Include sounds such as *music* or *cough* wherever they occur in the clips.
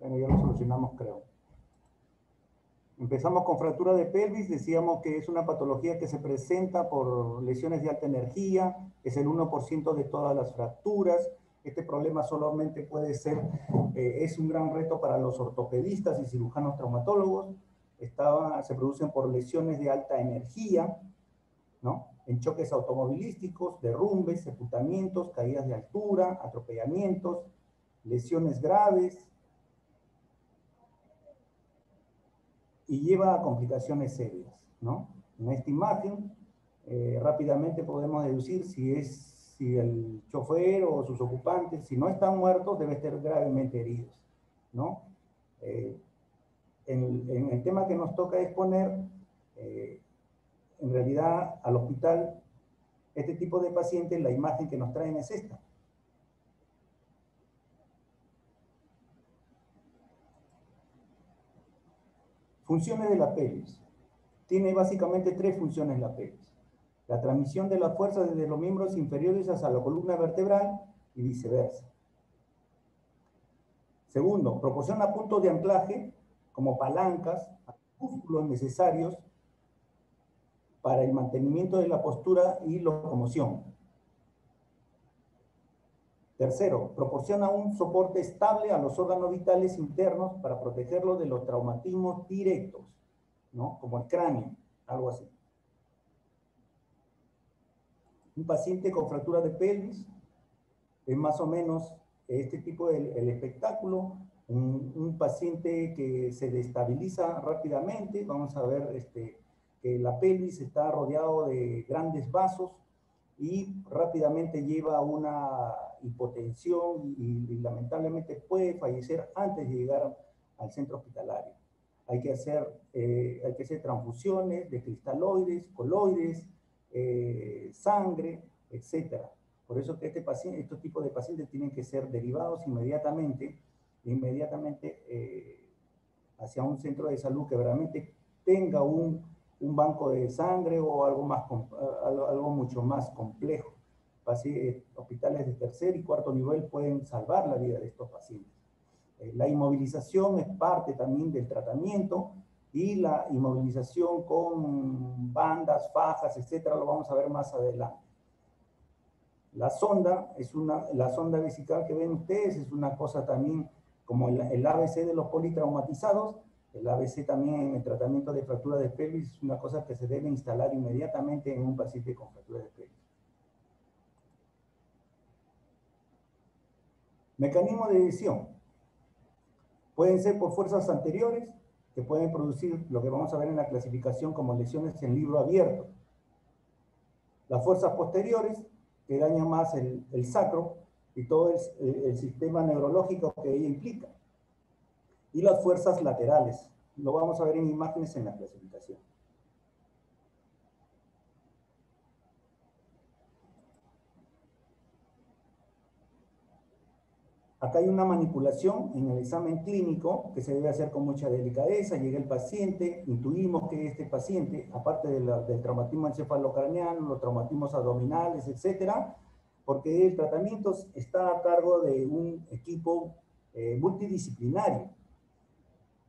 Bueno, ya lo solucionamos, creo. Empezamos con fractura de pelvis, decíamos que es una patología que se presenta por lesiones de alta energía, es el 1% de todas las fracturas. Este problema solamente puede ser, eh, es un gran reto para los ortopedistas y cirujanos traumatólogos. Estaba, se producen por lesiones de alta energía, ¿no? En choques automovilísticos, derrumbes, sepultamientos, caídas de altura, atropellamientos, lesiones graves, y lleva a complicaciones serias, ¿no? En esta imagen, eh, rápidamente podemos deducir si es si el chofer o sus ocupantes, si no están muertos, deben estar gravemente heridos, ¿no? Eh, en, el tema que nos toca exponer, eh, en realidad al hospital, este tipo de pacientes, la imagen que nos traen es esta. Funciones de la pelvis. Tiene básicamente tres funciones la pelvis. La transmisión de la fuerza desde los miembros inferiores hacia la columna vertebral y viceversa. Segundo, proporciona puntos de anclaje como palancas a músculos necesarios para el mantenimiento de la postura y locomoción. Tercero, proporciona un soporte estable a los órganos vitales internos para protegerlos de los traumatismos directos, ¿no? Como el cráneo, algo así. Un paciente con fractura de pelvis es más o menos este tipo de el espectáculo, un, paciente que se destabiliza rápidamente, vamos a ver este, que la pelvis está rodeado de grandes vasos y rápidamente lleva una hipotensión y, lamentablemente puede fallecer antes de llegar al centro hospitalario. Hay que hacer, eh, hay que hacer transfusiones de cristaloides, coloides, eh, sangre, etc. Por eso que este paciente, estos tipos de pacientes tienen que ser derivados inmediatamente, inmediatamente eh, hacia un centro de salud que realmente tenga un, un banco de sangre o algo, más, algo mucho más complejo. Eh, hospitales de tercer y cuarto nivel pueden salvar la vida de estos pacientes. Eh, la inmovilización es parte también del tratamiento y la inmovilización con bandas, fajas, etcétera, lo vamos a ver más adelante. La sonda, es una, la sonda vesical que ven ustedes es una cosa también como el, el ABC de los politraumatizados, el ABC también en el tratamiento de fractura de pelvis es una cosa que se debe instalar inmediatamente en un paciente con fractura de pelvis. Mecanismo de lesión. Pueden ser por fuerzas anteriores, que pueden producir lo que vamos a ver en la clasificación como lesiones en libro abierto. Las fuerzas posteriores, que dañan más el, sacro y todo el, el sistema neurológico que ella implica y las fuerzas laterales. Lo vamos a ver en imágenes en la clasificación. Acá hay una manipulación en el examen clínico que se debe hacer con mucha delicadeza. Llega el paciente, intuimos que este paciente, aparte del traumatismo encefalocraneano, los traumatismos abdominales, etcétera, porque el tratamiento está a cargo de un equipo eh, multidisciplinario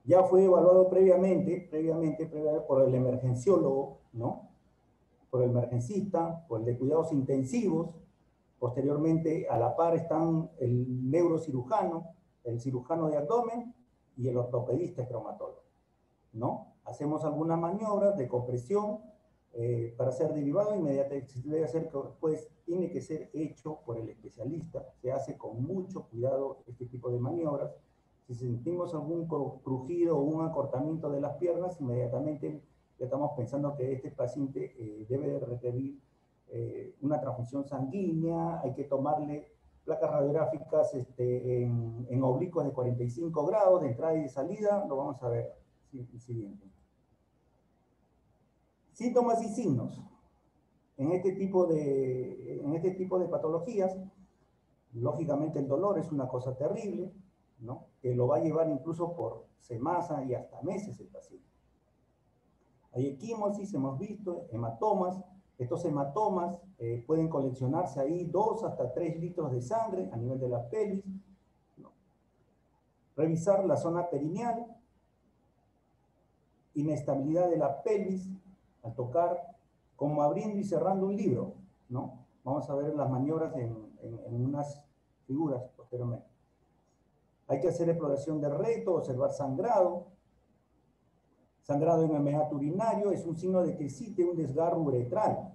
ya fue evaluado previamente, previamente, por el emergenciólogo, ¿no? Por el emergencista, por el de cuidados intensivos. Posteriormente, a la par están el neurocirujano, el cirujano de abdomen y el ortopedista traumatólogo, ¿no? Hacemos algunas maniobras de compresión eh, para ser derivado inmediatamente, debe hacer, pues tiene que ser hecho por el especialista, se hace con mucho cuidado este tipo de maniobras, si sentimos algún crujido o un acortamiento de las piernas, inmediatamente ya estamos pensando que este paciente eh, debe requerir eh, una transfusión sanguínea, hay que tomarle placas radiográficas este, en, en, oblicuos de 45 grados de entrada y de salida, lo vamos a ver siguiente. Síntomas y signos. En este tipo de, en este tipo de patologías, lógicamente el dolor es una cosa terrible, que lo va a llevar incluso por semanas y hasta meses el paciente. Hay equimosis, hemos visto, hematomas. Estos hematomas eh, pueden coleccionarse ahí 2 hasta 3 litros de sangre a nivel de la pelvis. Revisar la zona perineal, inestabilidad de la pelvis al tocar, como abriendo y cerrando un libro, ¿no? Vamos a ver las maniobras en, unas figuras posteriormente. Hay que hacer exploración de reto, observar sangrado. Sangrado en el meato urinario es un signo de que existe un desgarro uretral.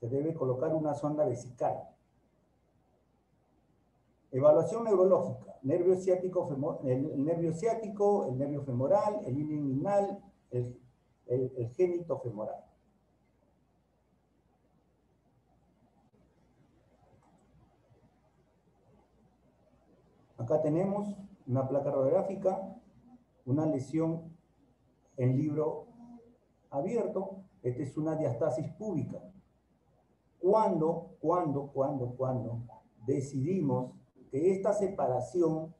Se debe colocar una sonda vesical. Evaluación neurológica. Nervio ciático, el, nervio ciático, el nervio femoral, el inguinal, el, el, el génito femoral. Acá tenemos una placa radiográfica, una lesión en libro abierto. Esta es una diastasis pública. ¿Cuándo, cuándo, cuándo, cuándo decidimos que esta separación,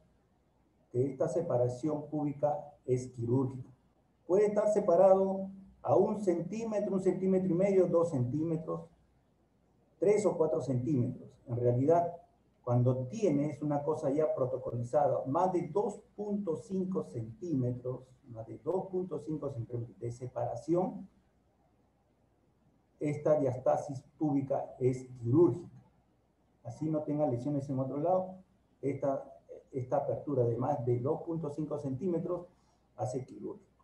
que esta separación pública es quirúrgica? Puede estar separado a un centímetro, un centímetro y medio, dos centímetros, tres o cuatro centímetros. En realidad, cuando tienes una cosa ya protocolizada, más de 2.5 centímetros, más de 2.5 centímetros de separación, esta diastasis pública es quirúrgica. Así no tenga lesiones en otro lado, esta, esta apertura de más de 2.5 centímetros hace quirúrgico.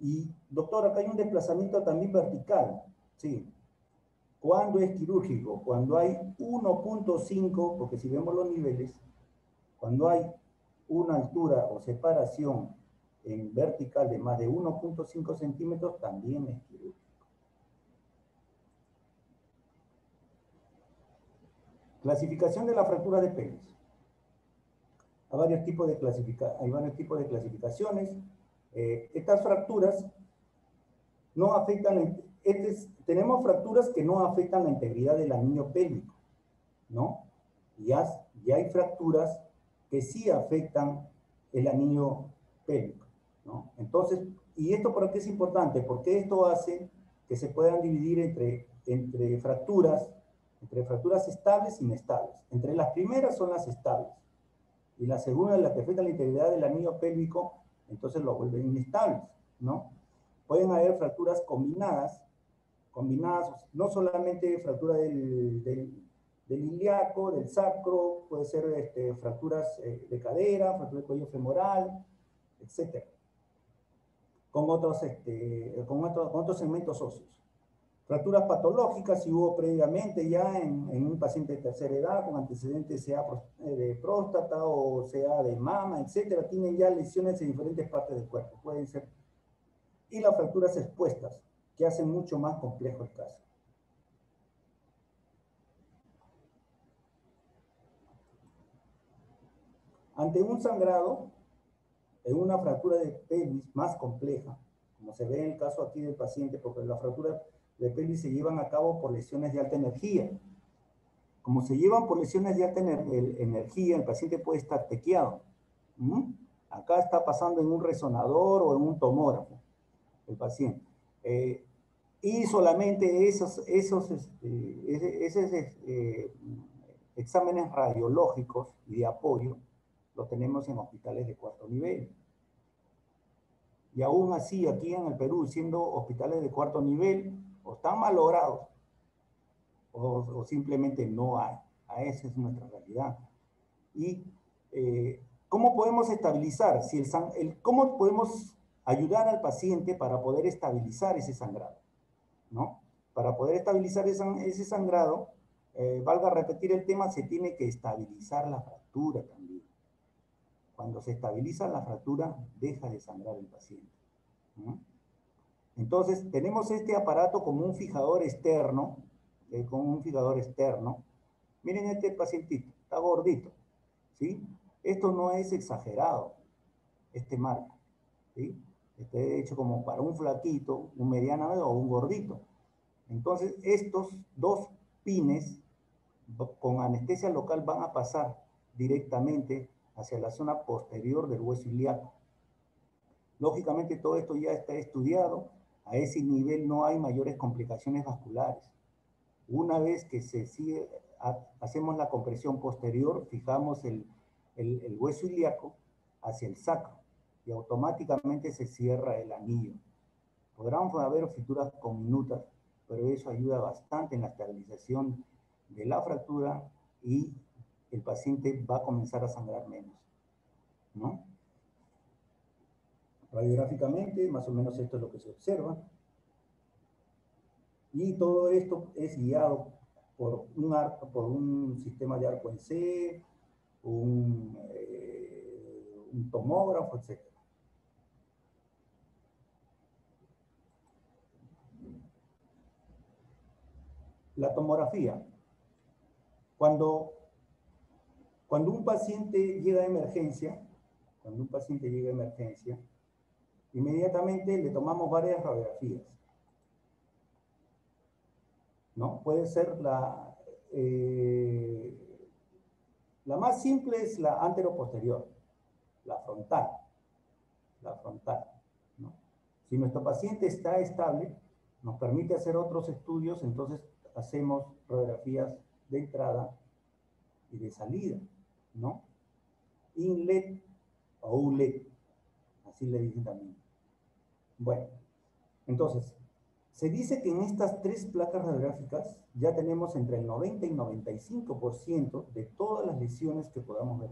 Y, doctor, acá hay un desplazamiento también vertical. Sí, ¿Cuándo es quirúrgico? Cuando hay 1.5, porque si vemos los niveles, cuando hay una altura o separación en vertical de más de 1.5 centímetros, también es quirúrgico. Clasificación de la fractura de pelvis. Hay varios tipos de, clasifica hay varios tipos de clasificaciones. Eh, estas fracturas no afectan este tenemos fracturas que no afectan la integridad del anillo pélvico, ¿no? Ya, ya hay fracturas que sí afectan el anillo pélvico, ¿no? Entonces, ¿y esto por qué es importante? Porque esto hace que se puedan dividir entre, entre fracturas, entre fracturas estables e inestables. Entre las primeras son las estables, y la segunda, la que afecta la integridad del anillo pélvico, entonces lo vuelven inestables, ¿no? Pueden haber fracturas combinadas, combinadas, no solamente fractura del, del, ilíaco, del sacro, puede ser este, fracturas eh, de cadera, fractura de cuello femoral, etc. Con otros, este, con, otros segmentos óseos. Fracturas patológicas, si hubo previamente ya en, en, un paciente de tercera edad con antecedentes sea eh, de próstata o sea de mama, etcétera, tienen ya lesiones en diferentes partes del cuerpo. Pueden ser y las fracturas expuestas, que hacen mucho más complejo el caso. Ante un sangrado, en una fractura de pelvis más compleja, como se ve en el caso aquí del paciente, porque las fracturas de pelvis se llevan a cabo por lesiones de alta energía. Como se llevan por lesiones de alta energía, el paciente puede estar tequeado. Acá está pasando en un resonador o en un tomógrafo el paciente. Eh, y solamente esos, esos, este, eh, exámenes radiológicos y de apoyo los tenemos en hospitales de cuarto nivel. Y aún así, aquí en el Perú, siendo hospitales de cuarto nivel, o están malogrados, o, o simplemente no hay. A esa es nuestra realidad. Y eh, ¿cómo podemos estabilizar? Si el, el, ¿Cómo podemos ayudar al paciente para poder estabilizar ese sangrado, ¿no? Para poder estabilizar ese sangrado, eh, valga repetir el tema, se tiene que estabilizar la fractura también. Cuando se estabiliza la fractura, deja de sangrar el paciente. Entonces, tenemos este aparato como un fijador externo, eh, un fijador externo. Miren este pacientito, está gordito, ¿sí? Esto no es exagerado, este marco, ¿sí? Esté hecho como para un flaquito, un mediano o un gordito. Entonces, estos dos pines con anestesia local van a pasar directamente hacia la zona posterior del hueso ilíaco. Lógicamente, todo esto ya está estudiado. A ese nivel no hay mayores complicaciones vasculares. Una vez que se sigue, hacemos la compresión posterior, fijamos el, el, el hueso ilíaco, hacia el sacro y automáticamente se cierra el anillo. Podrán haber fisuras minutas, pero eso ayuda bastante en la estabilización de la fractura y el paciente va a comenzar a sangrar menos. ¿no? Radiográficamente, más o menos esto es lo que se observa. Y todo esto es guiado por un, por un sistema de arco en C, un, eh, un tomógrafo, etc. La tomografía. Cuando, cuando un paciente llega a emergencia, cuando un paciente llega a emergencia, inmediatamente le tomamos varias radiografías. ¿No? Puede ser la, eh, la más simple es la anteroposterior, la frontal, la frontal. ¿no? Si nuestro paciente está estable, nos permite hacer otros estudios, entonces hacemos radiografías de entrada y de salida, ¿no? Inlet o ULET, así le dicen también. Bueno, entonces, se dice que en estas tres placas radiográficas ya tenemos entre el 90 y 95% de todas las lesiones que podamos ver.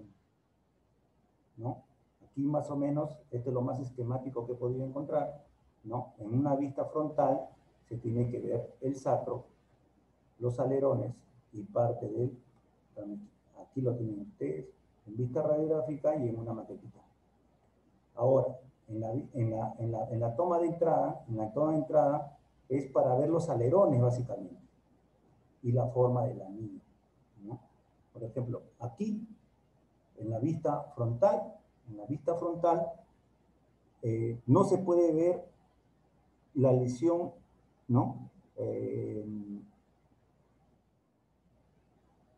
¿No? Aquí más o menos, este es lo más esquemático que he podido encontrar, ¿no? En una vista frontal se tiene que ver el sacro, los alerones y parte del... Aquí lo tienen ustedes, en vista radiográfica y en una maquetita. Ahora, en la, en la, en la, en la toma de entrada, en la toma de entrada es para ver los alerones básicamente y la forma del anillo. ¿no? Por ejemplo, aquí, en la vista frontal, en la vista frontal, eh, no se puede ver la lesión, ¿no? Eh,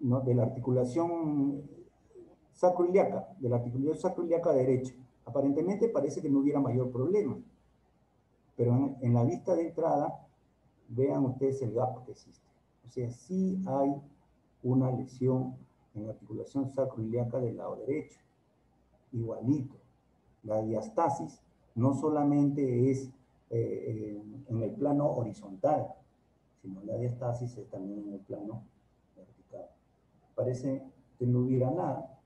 ¿no? de la articulación sacroiliaca, de la articulación sacroiliaca derecha. Aparentemente parece que no hubiera mayor problema, pero en, la vista de entrada, vean ustedes el gap que existe. O sea, sí hay una lesión en la articulación sacroiliaca del lado derecho. Igualito. La diastasis no solamente es eh, en el plano horizontal, sino la diastasis es también en el plano. Parece que no hubiera nada,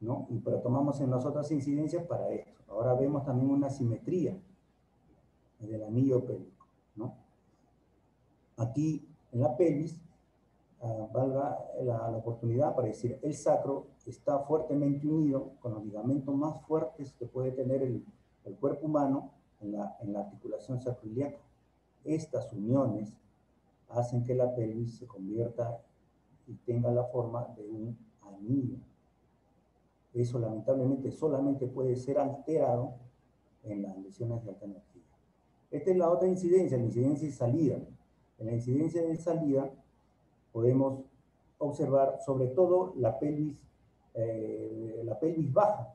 ¿no? Y pero tomamos en las otras incidencias para esto. Ahora vemos también una simetría del anillo pélvico, ¿no? Aquí en la pelvis, uh, valga la, la, oportunidad para decir, el sacro está fuertemente unido con los ligamentos más fuertes que puede tener el, el cuerpo humano en la, en la articulación sacroiliaca. Estas uniones hacen que la pelvis se convierta y tenga la forma de un anillo eso lamentablemente solamente puede ser alterado en las lesiones de alta energía. Esta es la otra incidencia, la incidencia de salida. En la incidencia de salida podemos observar sobre todo la pelvis, eh, la pelvis baja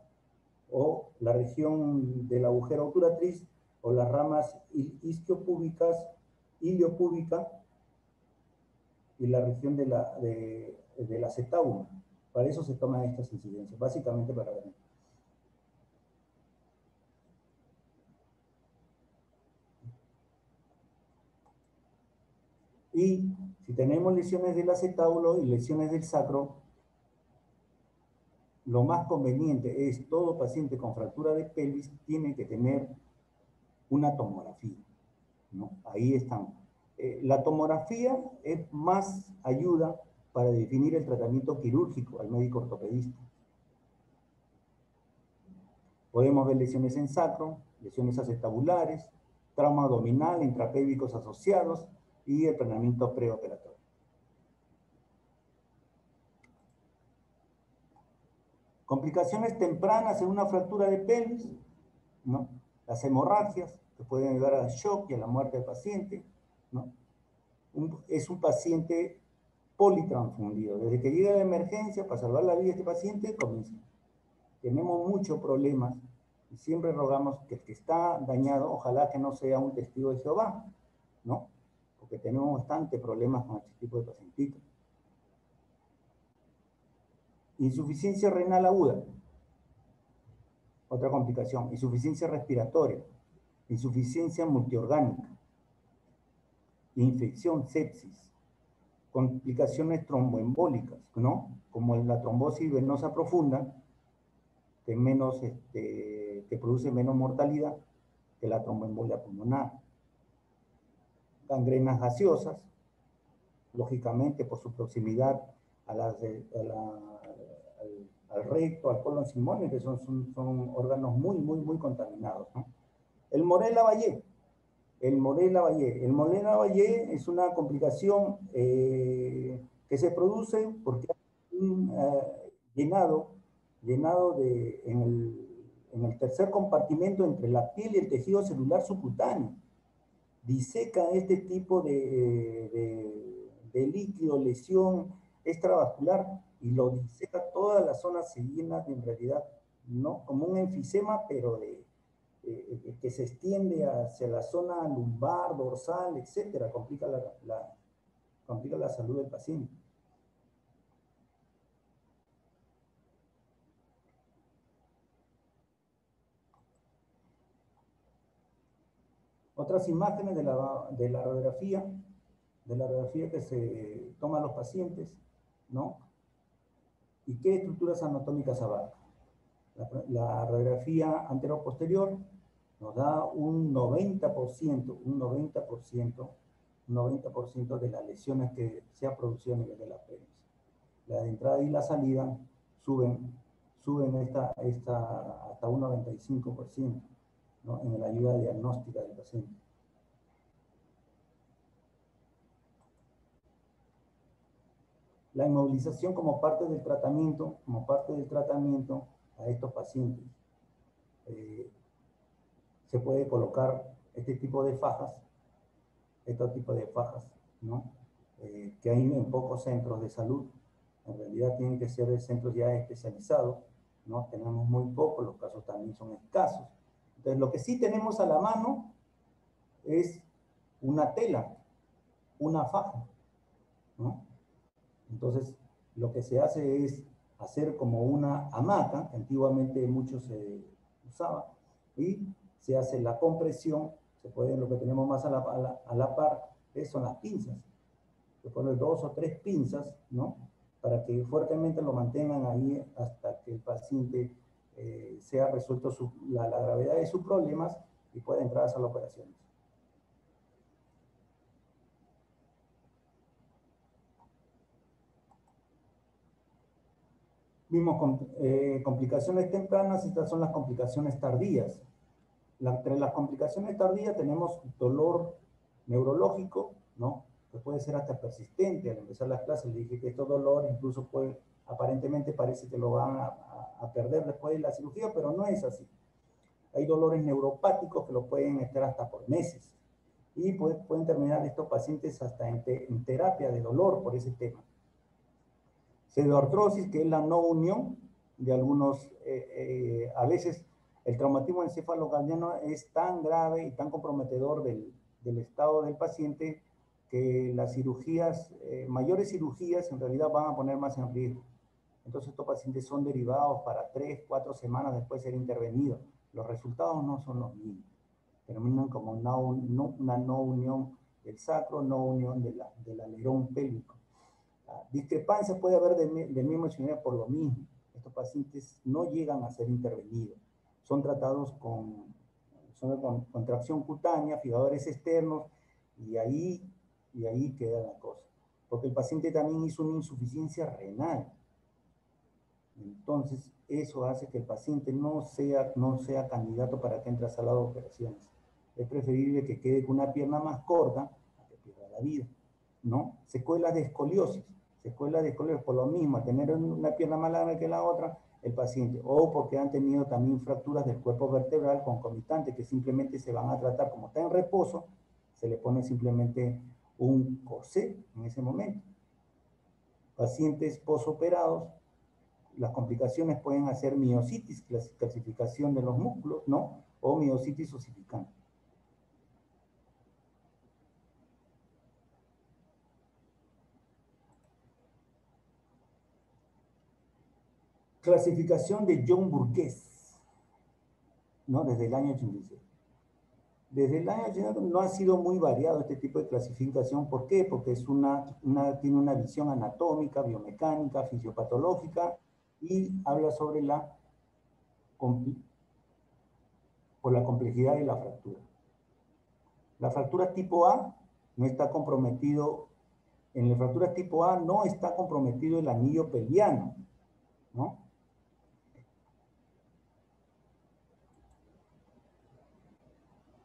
o la región del agujero obturatriz o las ramas isquiopúbicas, iliopúbica y la región de la, de, del acetauma. Para eso se toman estas incidencias, básicamente para ver. Y si tenemos lesiones del acetábulo y lesiones del sacro, lo más conveniente es todo paciente con fractura de pelvis tiene que tener una tomografía. ¿no? Ahí están. Eh, la tomografía es más ayuda para definir el tratamiento quirúrgico al médico ortopedista. Podemos ver lesiones en sacro, lesiones acetabulares, trauma abdominal, intrapélvicos asociados y el planeamiento preoperatorio. Complicaciones tempranas en una fractura de pelvis, las hemorragias, que pueden llevar al shock y a la muerte del paciente. Es un paciente politransfundido. Desde que llega la emergencia para salvar la vida de este paciente, comienza. Tenemos muchos problemas y siempre rogamos que el que está dañado, ojalá que no sea un testigo de Jehová, ¿no? Porque tenemos bastante problemas con este tipo de pacientitos. Insuficiencia renal aguda. Otra complicación, insuficiencia respiratoria, insuficiencia multiorgánica, infección, sepsis, complicaciones tromboembólicas, ¿no? Como la trombosis venosa profunda, que, menos, este, que produce menos mortalidad que la tromboembolia pulmonar. Gangrenas gaseosas, lógicamente por su proximidad a las, al, recto, al colon simónico, que son, son, órganos muy, muy, muy contaminados. ¿no? El Morel Valle, el Morel Valle. El Morel Valle es una complicación eh, que se produce porque hay un eh, llenado, llenado de, en, el, en el tercer compartimento entre la piel y el tejido celular subcutáneo. Diseca este tipo de, de, de líquido, lesión extravascular y lo diseca toda la zona se llena en realidad, ¿no? Como un enfisema, pero de, que se extiende hacia la zona lumbar, dorsal, etcétera, complica la, complica la salud del paciente. Otras imágenes de la, de la radiografía, de la radiografía que se toma a los pacientes, ¿no? ¿Y qué estructuras anatómicas abarca? La, la radiografía antero-posterior nos da un 90%, un 90%, un 90% de las lesiones que se ha producido a nivel de la pelvis. La entrada y la salida suben, suben esta, hasta un 95% ¿no? en la ayuda diagnóstica del paciente. La inmovilización como parte del tratamiento, como parte del tratamiento a estos pacientes. Eh, se puede colocar este tipo de fajas, este tipo de fajas, ¿no? Eh, que hay en pocos centros de salud. En realidad tienen que ser centros ya especializados, ¿no? Tenemos muy pocos, los casos también son escasos. Entonces, lo que sí tenemos a la mano es una tela, una faja, ¿no? Entonces, lo que se hace es hacer como una hamaca, que antiguamente mucho se usaba, y se hace la compresión, se puede, lo que tenemos más a la, a la, par, son las pinzas. Se ponen dos o tres pinzas, ¿no? Para que fuertemente lo mantengan ahí hasta que el paciente eh, sea resuelto la, gravedad de sus problemas y pueda entrar a la operación. Vimos eh, complicaciones tempranas, estas son las complicaciones tardías entre las complicaciones tardías tenemos dolor neurológico, ¿no? Que puede ser hasta persistente. Al empezar las clases le dije que este dolor incluso puede, aparentemente parece que lo van a, perder después de la cirugía, pero no es así. Hay dolores neuropáticos que lo pueden estar hasta por meses. Y pueden terminar estos pacientes hasta en, terapia de dolor por ese tema. Pseudoartrosis, que es la no unión de algunos, eh, eh, a veces el traumatismo encefalocardiano es tan grave y tan comprometedor del, estado del paciente que las cirugías, eh, mayores cirugías en realidad van a poner más en riesgo. Entonces estos pacientes son derivados para tres, cuatro semanas después de ser intervenidos. Los resultados no son los mismos. Terminan como una, no unión del sacro, no unión de la, del alerón pélvico. discrepancias puede haber del, del mismo por lo mismo. Estos pacientes no llegan a ser intervenidos son tratados con, con contracción cutánea, fijadores externos, y ahí, y ahí queda la cosa. Porque el paciente también hizo una insuficiencia renal. Entonces, eso hace que el paciente no sea, no sea candidato para que entre a sala de operaciones. Es preferible que quede con una pierna más corta a que pierda la vida. ¿no? Secuelas de escoliosis. Secuelas de escoliosis por lo mismo, tener una pierna más larga que la otra, el paciente, o porque han tenido también fracturas del cuerpo vertebral concomitante que simplemente se van a tratar como está en reposo, se le pone simplemente un corsé en ese momento. Pacientes posoperados, las complicaciones pueden hacer miocitis, calcificación de los músculos, ¿no? O miocitis osificante. Clasificación de John Burgess. ¿no? Desde el año 86. Desde el año 86 no ha sido muy variado este tipo de clasificación. ¿Por qué? Porque es una, tiene una visión anatómica, biomecánica, fisiopatológica y habla sobre la, la complejidad de la fractura. La fractura tipo A no está comprometido, en la fractura tipo A no está comprometido el anillo pelviano, ¿no?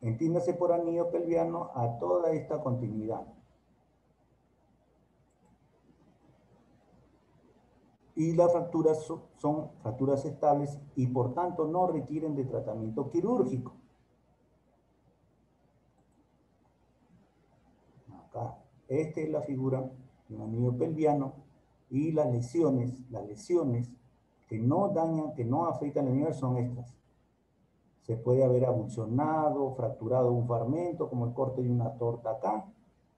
Entiéndase por anillo pelviano a toda esta continuidad. Y las fracturas son fracturas estables y por tanto no requieren de tratamiento quirúrgico. Acá, esta es la figura de un anillo pelviano y las lesiones, las lesiones que no dañan, que no afectan el anillo son estas se puede haber abulsionado, fracturado un fragmento, como el corte de una torta acá,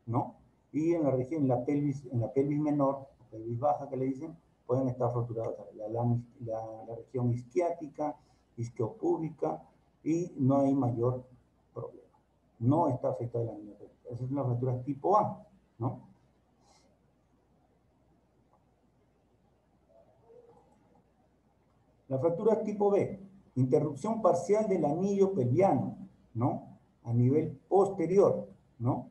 ¿no? Y en la región, en la pelvis, en la pelvis menor, pelvis baja que le dicen, pueden estar fracturados la, región isquiática, isquiopúbica, y no hay mayor problema. No está afectada la niña. Esa es una fractura tipo A, ¿no? La fractura tipo B, Interrupción parcial del anillo pelviano, ¿no? A nivel posterior, ¿no?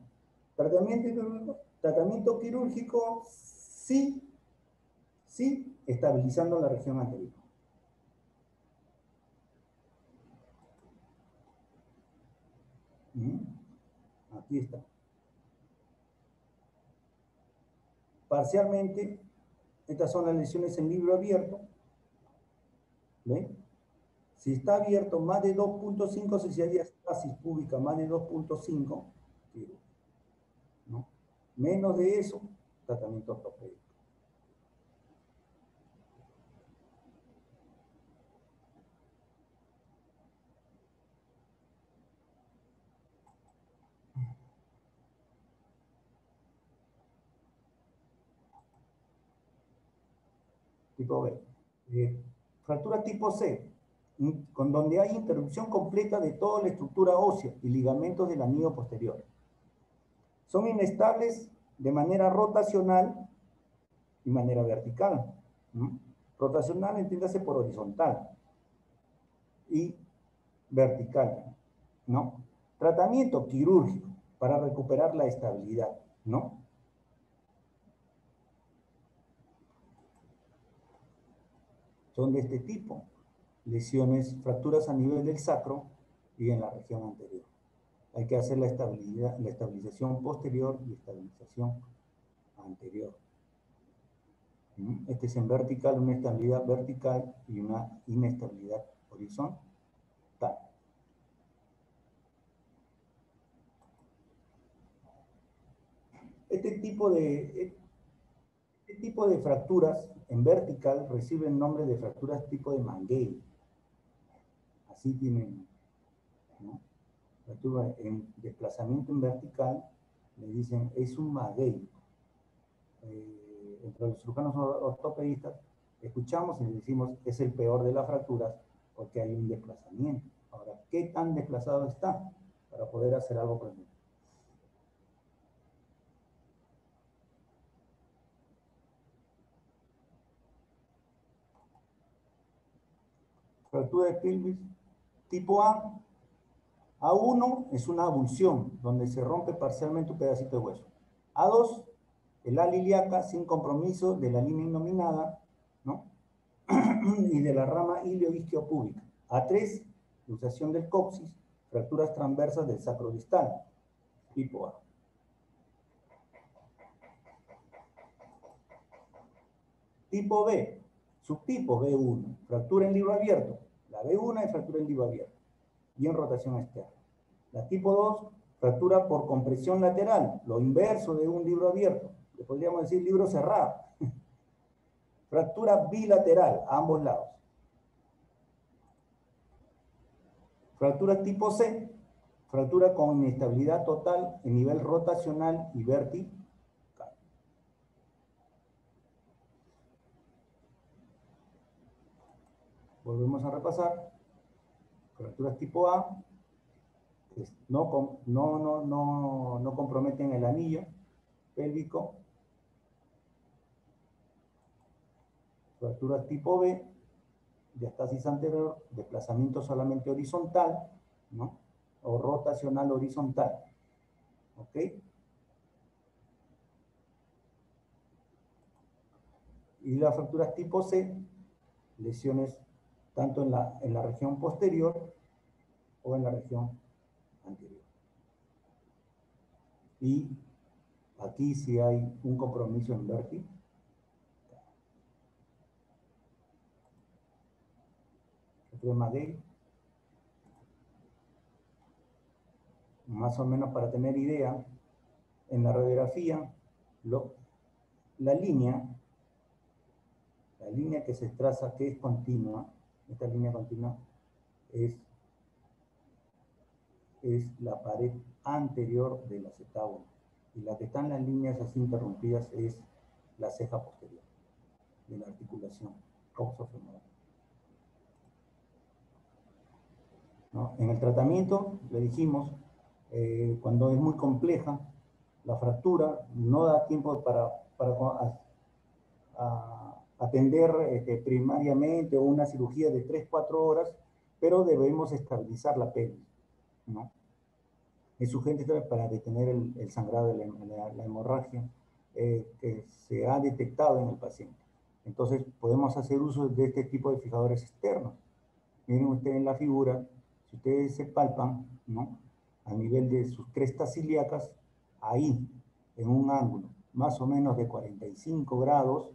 Tratamiento tratamiento quirúrgico sí, sí, estabilizando la región anterior. ¿Mm? Aquí está. Parcialmente, estas son las lesiones en libro abierto. ¿Ven? Si está abierto más de 2.5, si hay estasis pública más de 2.5, ¿no? Menos de eso, tratamiento ortopédico. Tipo B. Eh, fractura tipo C, con donde hay interrupción completa de toda la estructura ósea y ligamentos del anillo posterior. Son inestables de manera rotacional y manera vertical. Rotacional entiéndase por horizontal y vertical, ¿no? Tratamiento quirúrgico para recuperar la estabilidad, ¿no? Son de este tipo lesiones, fracturas a nivel del sacro y en la región anterior. Hay que hacer la, estabilidad, la estabilización posterior y estabilización anterior. ¿Mm? Este es en vertical, una estabilidad vertical y una inestabilidad horizontal. Este tipo de, este tipo de fracturas en vertical reciben nombre de fracturas tipo de Manguey así tienen, ¿no? en desplazamiento en vertical, le dicen, es un maguey. Eh, entre los cirujanos ortopedistas, escuchamos y le decimos, es el peor de las fracturas porque hay un desplazamiento. Ahora, ¿qué tan desplazado está para poder hacer algo con él? Fractura de pelvis Tipo A, A1 es una abulsión, donde se rompe parcialmente un pedacito de hueso. A2, el ala ilíaca sin compromiso de la línea innominada, ¿no? *clears throat* y de la rama ilioisquiopúbica. A3, luxación del coxis, fracturas transversas del sacro distal. Tipo A. Tipo B, subtipo B1, fractura en libro abierto, la B1 es fractura en libro abierto y en rotación externa. La tipo 2, fractura por compresión lateral, lo inverso de un libro abierto. Le podríamos decir libro cerrado. *laughs* fractura bilateral a ambos lados. Fractura tipo C, fractura con inestabilidad total en nivel rotacional y vertical. Volvemos a repasar. Fracturas tipo A no, no, no, no, no comprometen el anillo pélvico. Fracturas tipo B, diastasis anterior, desplazamiento solamente horizontal. O rotacional horizontal. ¿Ok? Y las fracturas tipo C, lesiones tanto en la, en la región posterior o en la región anterior. Y aquí sí hay un compromiso en vertical. Crema de más o menos para tener idea, en la radiografía, lo, la línea la línea que se traza, que es continua, esta línea continua, es, es la pared anterior del acetábulo. Y la que está en las líneas así interrumpidas es la ceja posterior de la articulación coxofemoral. ¿No? En el tratamiento, le dijimos, eh, cuando es muy compleja, la fractura no da tiempo para, para atender este, primariamente una cirugía de 3-4 horas, pero debemos estabilizar la pelvis, ¿no? Es urgente para detener el, sangrado de la, hemorragia eh, que se ha detectado en el paciente. Entonces, podemos hacer uso de este tipo de fijadores externos. Miren ustedes la figura, si ustedes se palpan, ¿no? A nivel de sus crestas ilíacas, ahí, en un ángulo más o menos de 45 grados,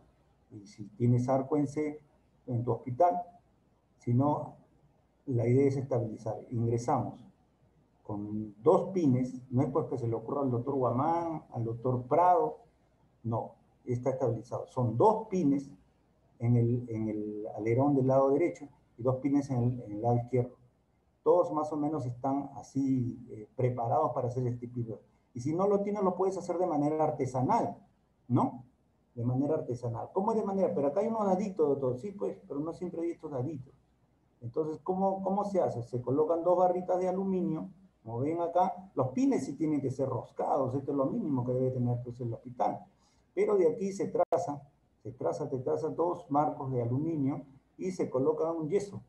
y si tienes arco en en tu hospital, si no, la idea es estabilizar. Ingresamos con dos pines, no es porque se le ocurra al doctor Guamán, al doctor Prado, no, está estabilizado. Son dos pines en el, en alerón del lado derecho y dos pines en el, lado izquierdo. Todos más o menos están así eh, preparados para hacer este tipo. Y si no lo tienes, lo puedes hacer de manera artesanal, ¿no? De manera artesanal. ¿Cómo de manera? Pero acá hay unos daditos, doctor. Sí, pues, pero no siempre hay estos daditos. Entonces, ¿cómo, ¿cómo se hace? Se colocan dos barritas de aluminio, como ven acá, los pines sí tienen que ser roscados, esto es lo mínimo que debe tener pues, el hospital. Pero de aquí se traza, se traza, se traza dos marcos de aluminio y se coloca un yeso,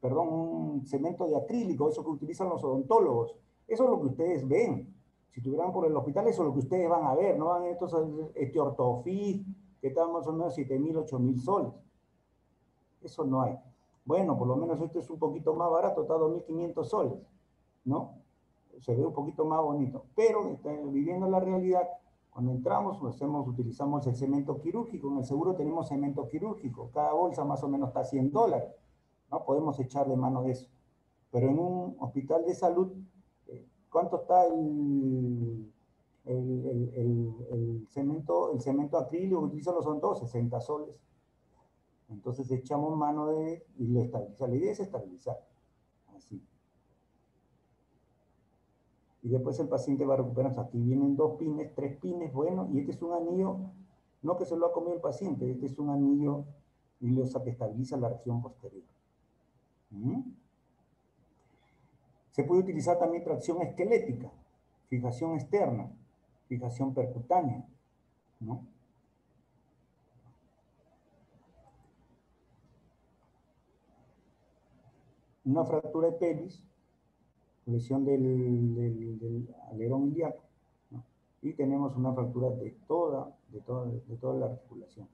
perdón, un cemento de acrílico, eso que utilizan los odontólogos. Eso es lo que ustedes ven. Si estuvieran por el hospital, eso es lo que ustedes van a ver, no van a estos, este ortofis, que están más o menos 7 mil, 8 mil soles. Eso no hay. Bueno, por lo menos esto es un poquito más barato, está 2.500 soles, ¿no? Se ve un poquito más bonito. Pero viviendo la realidad, cuando entramos, hacemos, utilizamos el cemento quirúrgico. En el seguro tenemos cemento quirúrgico. Cada bolsa más o menos está a 100 dólares. ¿no? Podemos echar de mano eso. Pero en un hospital de salud ¿Cuánto está el, el, cemento, el cemento acrílico que utilizan los todos 60 soles. Entonces echamos mano de y lo estabiliza. La idea es estabilizar. Así. Y después el paciente va a recuperarse. Aquí vienen dos pines, tres pines, bueno, y este es un anillo, no que se lo ha comido el paciente, este es un anillo y que estabiliza la región posterior. ¿Mm? Se puede utilizar también tracción esquelética, fijación externa, fijación percutánea. Una fractura de pelvis, lesión del, alerón ilíaco, y tenemos una fractura de toda, de toda, de toda la articulación.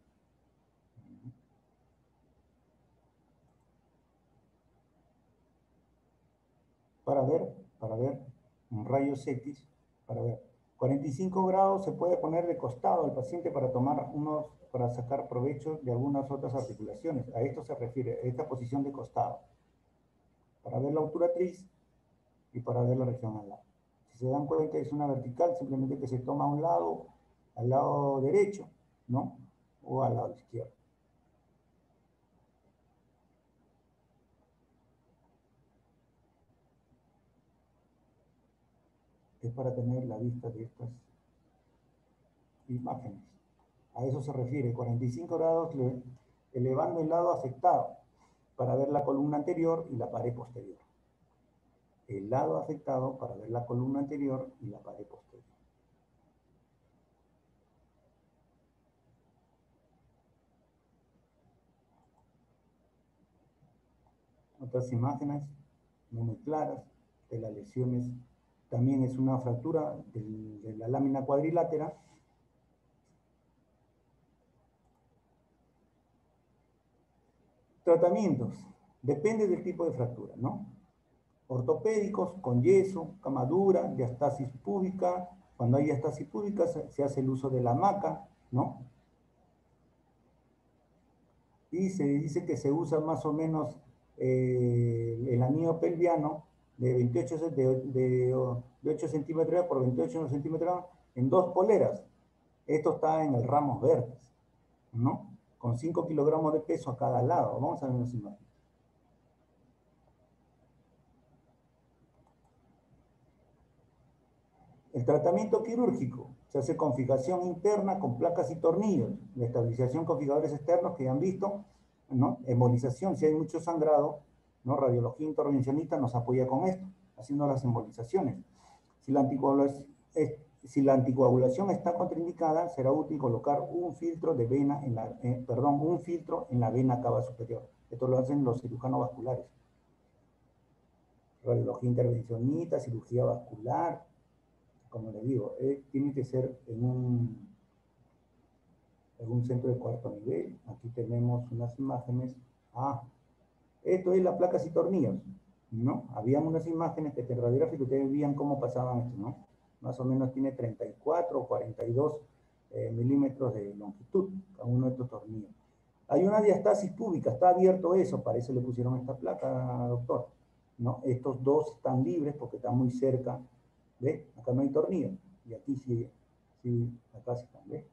Para ver, para ver un rayos X, para ver. 45 grados se puede poner de costado al paciente para tomar unos, para sacar provecho de algunas otras articulaciones. A esto se refiere, a esta posición de costado. Para ver la obturatriz y para ver la región al lado. Si se dan cuenta es una vertical, simplemente que se toma a un lado, al lado derecho, ¿no? O al lado izquierdo. Para tener la vista de estas imágenes. A eso se refiere, 45 grados elevando el lado afectado para ver la columna anterior y la pared posterior. el lado afectado para ver la columna anterior y la pared posterior. Otras imágenes muy claras de las lesiones. También es una fractura de la lámina cuadrilátera Tratamientos. Depende del tipo de fractura, ¿no? Ortopédicos, con yeso, camadura, diastasis púbica. Cuando hay diastasis púbica se, hace el uso de la maca, ¿no? Y se dice que se usa más o menos eh, el anillo pelviano de 28 de, 8 centímetros por 28 centímetros en dos poleras. Esto está en el ramos verdes, ¿no? con 5 kilogramos de peso a cada lado. Vamos a ver unas imágenes. El tratamiento quirúrgico se hace con fijación interna con placas y tornillos, la estabilización con fijadores externos que ya han visto, ¿no? embolización, si hay mucho sangrado, radiología intervencionista nos apoya con esto, haciendo las embolizaciones. Si la anticoagulación está contraindicada, será útil colocar un filtro de vena en la, eh, perdón, un filtro en la vena cava superior. Esto lo hacen los cirujanos vasculares. Radiología intervencionista, cirugía vascular, como les digo, eh, tiene que ser un, en un centro de cuarto nivel. Aquí tenemos unas imágenes. Ah, esto es la placa y tornillos, ¿no? Habían unas imágenes que en radiográfico ustedes veían cómo pasaban esto, ¿no? más o menos tiene 34 o 42 eh, milímetros de longitud, cada uno de estos tornillos. Hay una diastasis pública, está abierto eso, para eso le pusieron esta placa, doctor. ¿no? Estos dos están libres porque están muy cerca, ¿ve? Acá no hay tornillo, y aquí sí, sí acá sí están, ¿ve?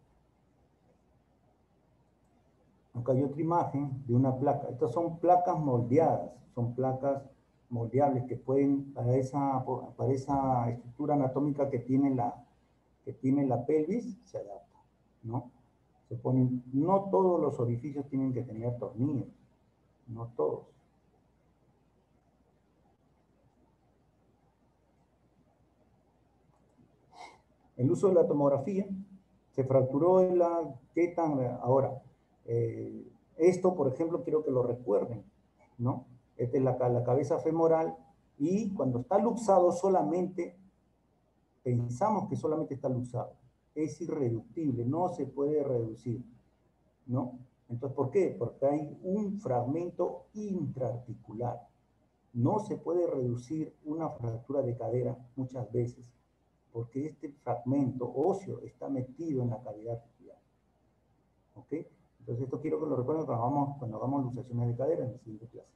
Acá hay otra imagen de una placa. Estas son placas moldeadas, son placas moldeables que pueden, para esa, para esa estructura anatómica que tiene, la, que tiene la pelvis, se adapta, ¿no? Se ponen, no todos los orificios tienen que tener tornillos, no todos. El uso de la tomografía, se fracturó en la, ¿qué tan? Ahora, eh, esto, por ejemplo, quiero que lo recuerden, ¿no? Esta es la, la cabeza femoral y cuando está luxado solamente, pensamos que solamente está luxado. Es irreductible, no se puede reducir, ¿no? Entonces, ¿por qué? Porque hay un fragmento intraarticular. No se puede reducir una fractura de cadera muchas veces, porque este fragmento óseo está metido en la cavidad articular. ¿Ok? Entonces, esto quiero que lo recuerden cuando hagamos, cuando hagamos luxaciones de cadera en la siguiente clase.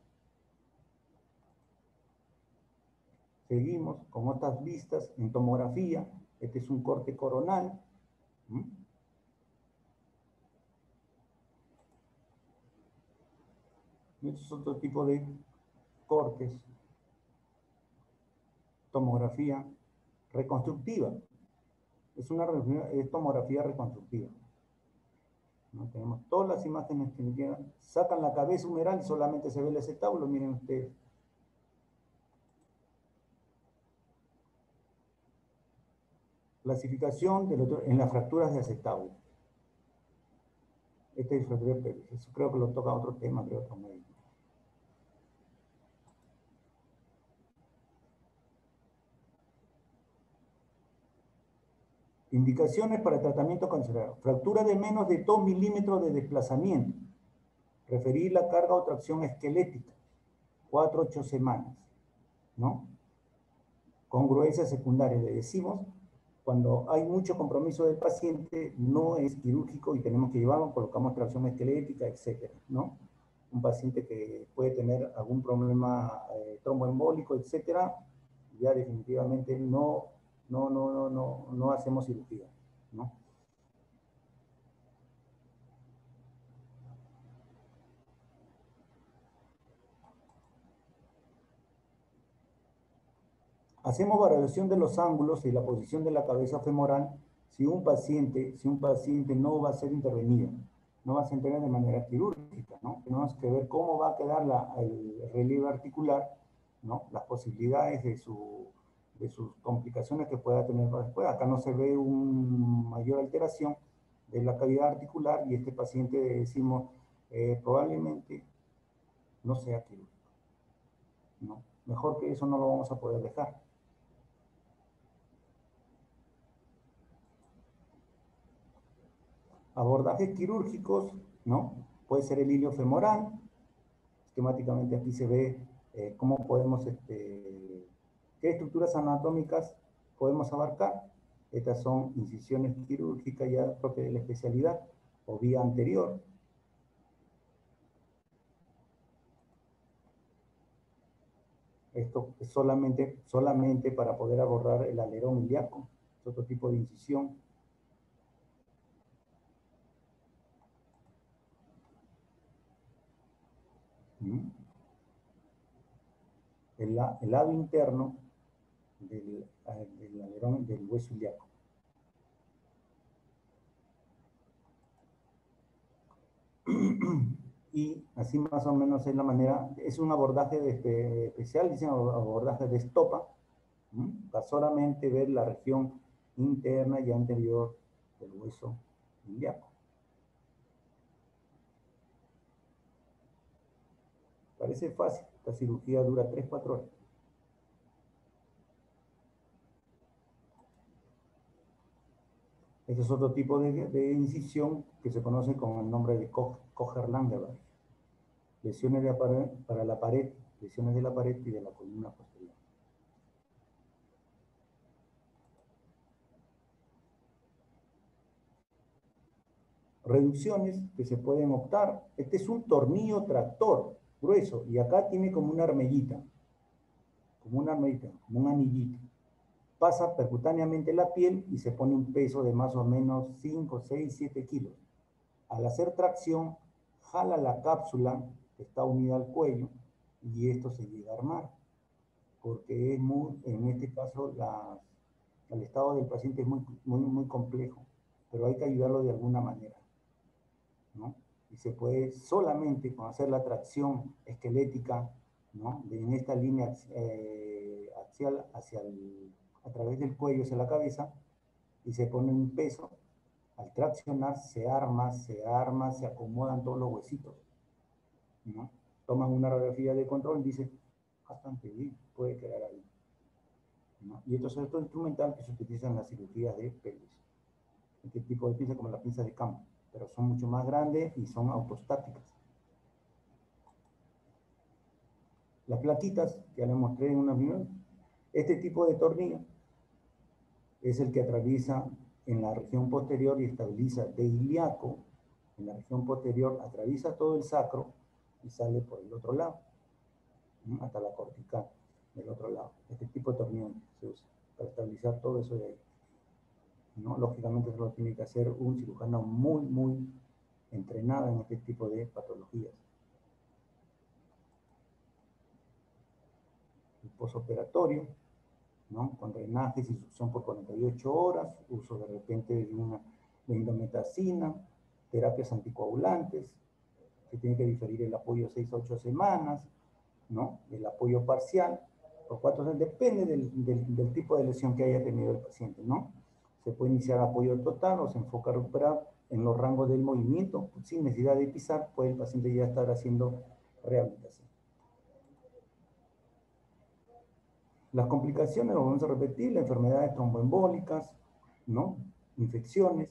Seguimos con otras vistas en tomografía. Este es un corte coronal. Este es otro tipo de cortes. Tomografía reconstructiva. Es una tomografía reconstructiva. Tenemos todas las imágenes que quieran. Sacan la cabeza humeral y solamente se ve el acetábulo. Miren ustedes. Clasificación en las fracturas de acetábulo. Este es creo que lo toca otro tema, creo, otro médico. Indicaciones para tratamiento cancerígeno. Fractura de menos de 2 milímetros de desplazamiento. Referir la carga o tracción esquelética. 4 8 semanas. ¿No? Congruencia secundaria. Le decimos cuando hay mucho compromiso del paciente, no es quirúrgico y tenemos que llevarlo, colocamos tracción esquelética, etcétera, ¿no? Un paciente que puede tener algún problema eh, tromboembólico, etcétera, ya definitivamente no, no, no, no, no, no hacemos cirugía, ¿no? Hacemos variación de los ángulos y la posición de la cabeza femoral si un paciente, si un paciente no va a ser intervenido, no va a ser intervenido de manera quirúrgica, ¿no? Tenemos que ver cómo va a quedar el relieve articular ¿no? Las posibilidades de, su, de sus complicaciones que pueda tener después. Acá no se ve una mayor alteración de la cavidad articular y este paciente decimos eh, probablemente no sea quirúrgico. ¿no? Mejor que eso no lo vamos a poder dejar. Abordajes quirúrgicos, ¿no? Puede ser el hilio femoral. Esquemáticamente aquí se ve eh, cómo podemos, este, qué estructuras anatómicas podemos abarcar. Estas son incisiones quirúrgicas ya propias de la especialidad o vía anterior. Esto es solamente, solamente para poder abordar el alerón ilíaco, es otro tipo de incisión. ¿Mm? El, lado interno del, del alerón del hueso ilíaco. *clears throat* y así más o menos es la manera, es un abordaje de este, especial, dicen abordaje de estopa, para solamente ver la región interna y anterior del hueso ilíaco. Parece fácil, esta cirugía dura 3-4 horas. Este es otro tipo de, incisión que se conoce con el nombre de Kocher-Langerberg. Lesiones de para la pared, lesiones de la pared y de la columna posterior. Reducciones que se pueden optar. Este es un tornillo tractor grueso y acá tiene como una armellita, como una armellita, como un anillito pasa percutáneamente la piel y se pone un peso de más o menos 5, 6, 7 kilos. Al hacer tracción, jala la cápsula que está unida al cuello y esto se llega a armar, porque es muy, en este caso el estado del paciente es muy, muy, muy complejo, pero hay que ayudarlo de alguna manera. ¿no? Y se puede solamente con hacer la tracción esquelética ¿no? en esta línea eh, axial hacia el a través del cuello hacia la cabeza y se pone un peso. Al traccionar se arma, se arma, se acomodan todos los huesitos. ¿no? Toman una radiografía de control y dicen, bastante bien, puede quedar ahí. Y esto es otro instrumental que se utiliza en las cirugías de pelvis. Este tipo de pinzas como las pinzas de campo, pero son mucho más grandes y son autostáticas. Las plaquitas, que ya les mostré en unos minutos, este tipo de tornillo es el que atraviesa en la región posterior y estabiliza de ilíaco, en la región posterior, atraviesa todo el sacro y sale por el otro lado, hasta la cortical del otro lado. Este tipo de tornillo se usa para estabilizar todo eso de ahí. Lógicamente eso lo tiene que hacer un cirujano muy, muy entrenado en este tipo de patologías. El posoperatorio con drenajes y succión por 48 horas, uso de repente de una de indometacina, terapias anticoagulantes, se tiene que diferir el apoyo 6 a 8 semanas, ¿no? El apoyo parcial, por cuatro depende del, tipo de lesión que haya tenido el paciente, ¿no? Se puede iniciar apoyo total o se enfoca a recuperar en los rangos del movimiento, sin necesidad de pisar, puede el paciente ya estar haciendo rehabilitación. Las complicaciones, lo vamos a repetir, las enfermedades tromboembólicas, ¿no? Infecciones,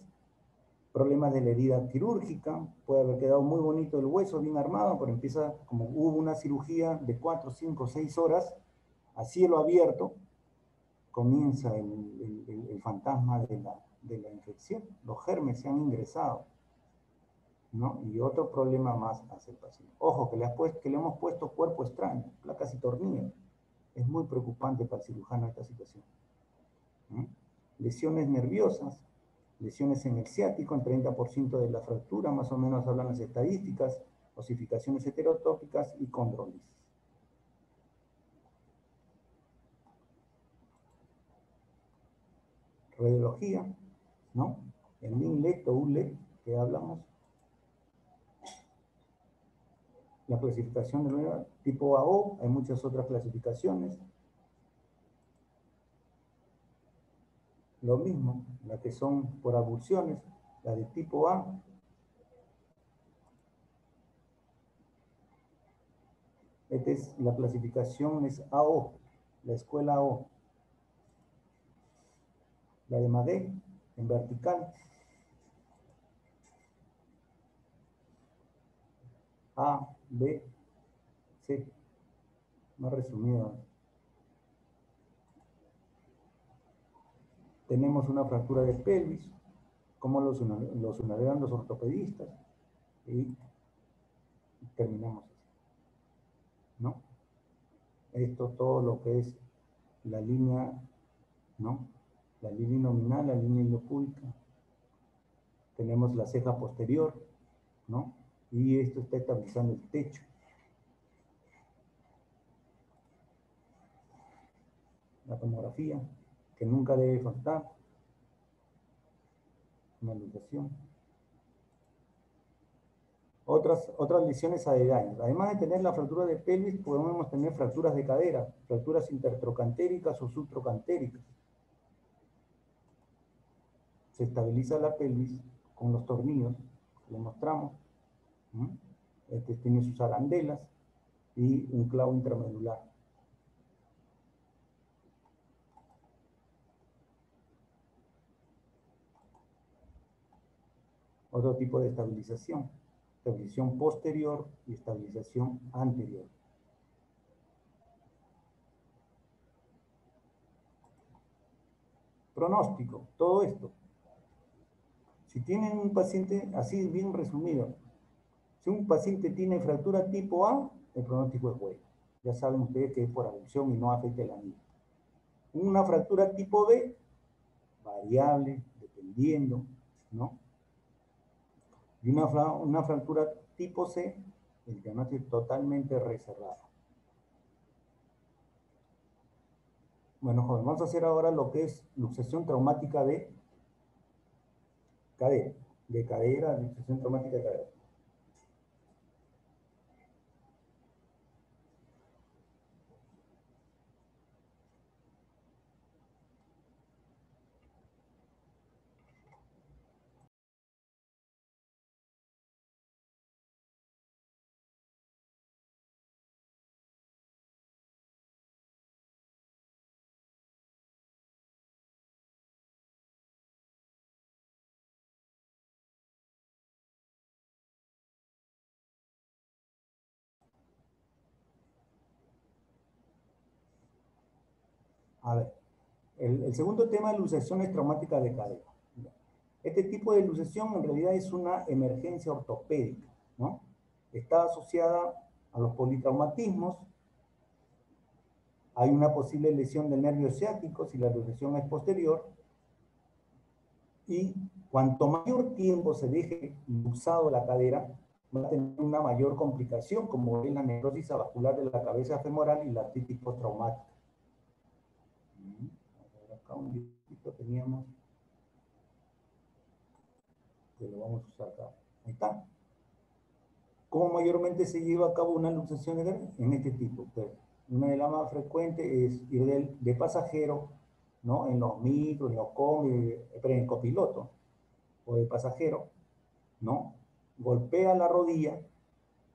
problemas de la herida quirúrgica, puede haber quedado muy bonito el hueso, bien armado, pero empieza, como hubo una cirugía de 4, 5, 6 horas, a cielo abierto, comienza el, fantasma de la, de la, infección. Los germes se han ingresado, ¿no? Y otro problema más hace el paciente. Ojo, que le, que le hemos puesto cuerpo extraño, placas y tornillos es muy preocupante para el cirujano esta situación. Lesiones nerviosas, lesiones en el ciático, en 30% de la fractura, más o menos hablan las estadísticas, osificaciones heterotópicas y condrolisis. Radiología, ¿no? El INLET o ULET que hablamos, la clasificación de tipo AO, hay muchas otras clasificaciones. Lo mismo, las que son por abulsiones, la de tipo A. Esta es, la clasificación es AO, la escuela AO. La de MADE, en vertical. A, B, C. Más resumido. Tenemos una fractura de pelvis, como los, los los ortopedistas, y terminamos así. ¿No? Esto todo lo que es la línea, ¿no? La línea nominal, la línea ilopúbica. Tenemos la ceja posterior, ¿no? Y esto está estabilizando el techo. La tomografía, que nunca debe faltar. Una ilustración. Otras, otras lesiones adherentes. Además de tener la fractura de pelvis, podemos tener fracturas de cadera, fracturas intertrocantéricas o subtrocantéricas. Se estabiliza la pelvis con los tornillos, le mostramos. Este tiene sus arandelas y un clavo intramedular. Otro tipo de estabilización. Estabilización posterior y estabilización anterior. Pronóstico, todo esto. Si tienen un paciente así bien resumido, si un paciente tiene fractura tipo A, el pronóstico es bueno. Ya saben ustedes que es por abducción y no afecta la niña. Una fractura tipo B, variable, dependiendo, ¿no? Y una, una fractura tipo C, el diagnóstico es totalmente reservado. Bueno, joven, vamos a hacer ahora lo que es luxación traumática de cadera. De cadera, luxación traumática de cadera. A ver, el, segundo tema de luxación es traumática de cadera. Este tipo de luxación en realidad es una emergencia ortopédica, ¿no? Está asociada a los politraumatismos. Hay una posible lesión del nervio ciático si la luxación es posterior. Y cuanto mayor tiempo se deje luxado la cadera, va a tener una mayor complicación, como es la necrosis avascular de la cabeza femoral y la artritis postraumática un dibujito teníamos que lo vamos a usar acá. Ahí está. ¿Cómo mayormente se lleva a cabo una luxación de En este tipo. una de las más frecuentes es ir de, pasajero, ¿no? En los micros, en los combis, pero en el copiloto, o de pasajero, ¿no? Golpea la rodilla,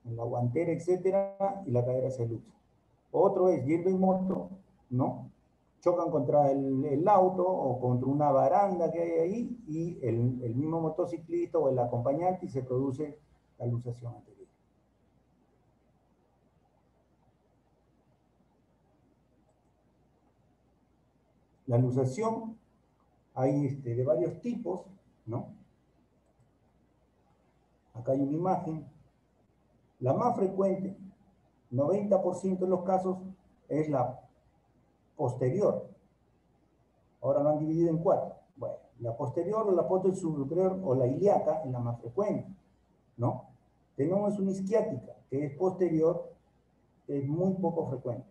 en la guantera, etcétera, y la cadera se lucha. Otro es ir en moto, ¿no? Chocan contra el, auto o contra una baranda que hay ahí y el, mismo motociclista o el acompañante y se produce la luxación anterior. La luxación hay este, de varios tipos, ¿no? Acá hay una imagen. La más frecuente, 90% de los casos, es la posterior. Ahora lo han dividido en cuatro. Bueno, la posterior o la superior o la ilíaca es la más frecuente, ¿no? Tenemos una isquiática, que es posterior, es muy poco frecuente.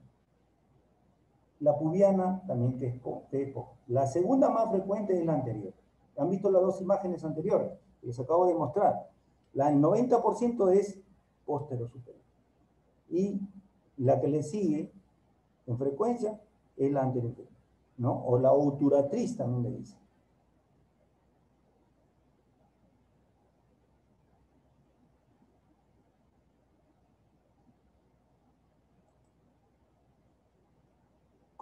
La pubiana también que es, poco. La segunda más frecuente es la anterior. Han visto las dos imágenes anteriores, les acabo de mostrar. La, el 90% es posterior superior. y la que le sigue en frecuencia la anterior, ¿no? O la obturatriz también le dice.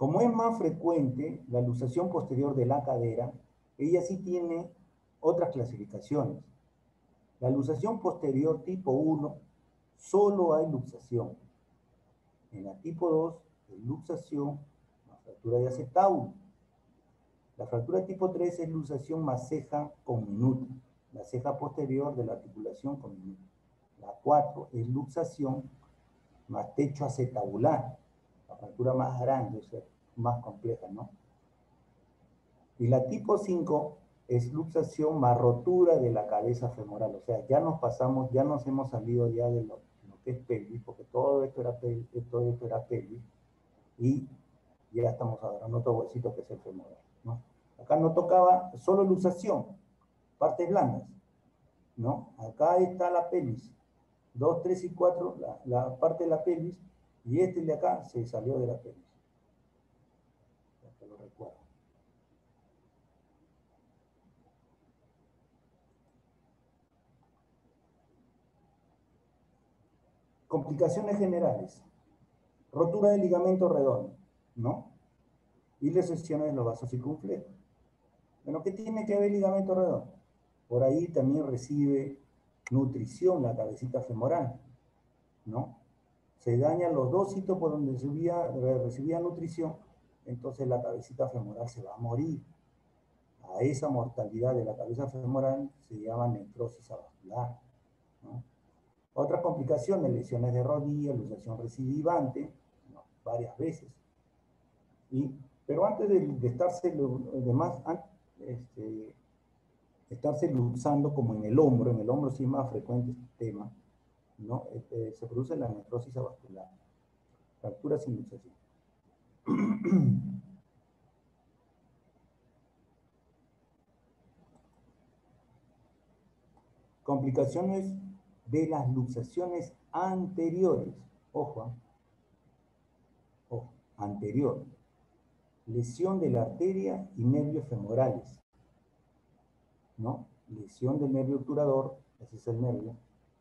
Como es más frecuente la luxación posterior de la cadera, ella sí tiene otras clasificaciones. La luxación posterior tipo 1, solo hay luxación. En la tipo 2, es luxación fractura de acetábulo. La fractura tipo 3 es luxación más ceja con minuto, la ceja posterior de la articulación con minuto. La 4 es luxación más techo acetabular, la fractura más grande, o sea, más compleja, ¿no? Y la tipo 5 es luxación más rotura de la cabeza femoral, o sea, ya nos pasamos, ya nos hemos salido ya de lo, que es pelvis, porque todo esto era pelvis, todo esto era pelvis, y ya estamos agarrando otro huesito que es el femoral. Acá no tocaba solo luxación, partes blandas, ¿no? Acá está la pelvis, 2, 3 y 4, la, la parte de la pelvis, y este de acá se salió de la pelvis. Complicaciones generales. Rotura del ligamento redondo, ¿no? Y lesiones de los vasos circunflejos. Bueno, ¿qué tiene que ver el ligamento redondo? Por ahí también recibe nutrición la cabecita femoral, ¿no? Se dañan los dos sitios por donde recibía, recibía nutrición, entonces la cabecita femoral se va a morir. A esa mortalidad de la cabeza femoral se llama necrosis avascular, ¿no? Otras complicaciones, lesiones de rodilla, luxación recidivante, varias veces. Pero antes de, estarse, además, este, estarse luxando como en el hombro, en el hombro sí es más frecuente este tema, ¿no? Este, se produce la necrosis avascular, fractura sin luxación. *clears throat* Complicaciones de las luxaciones anteriores. Ojo, ¿eh? ojo, anterior. Lesión de la arteria y nervios femorales. ¿No? Lesión del nervio obturador, ese es el nervio,